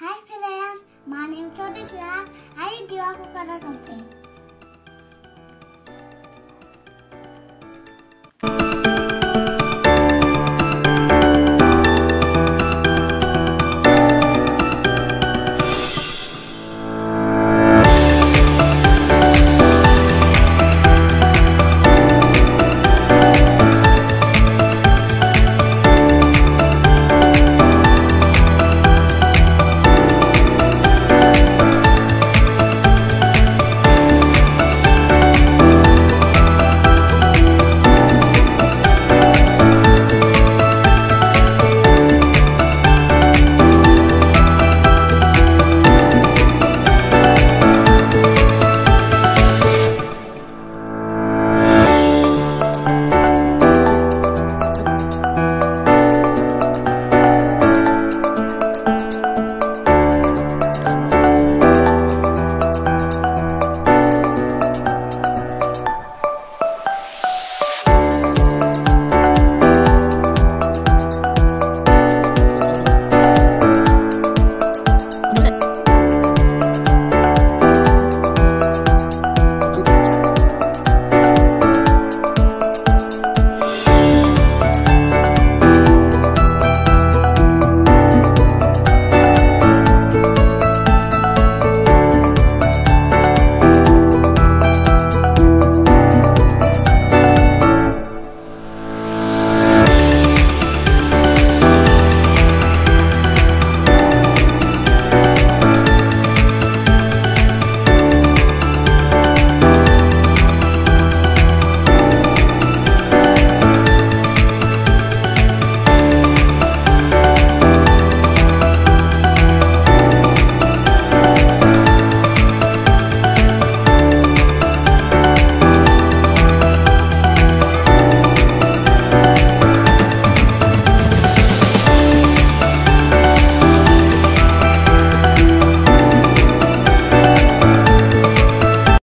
Hi friends, my name is Choti I do aquaculture company.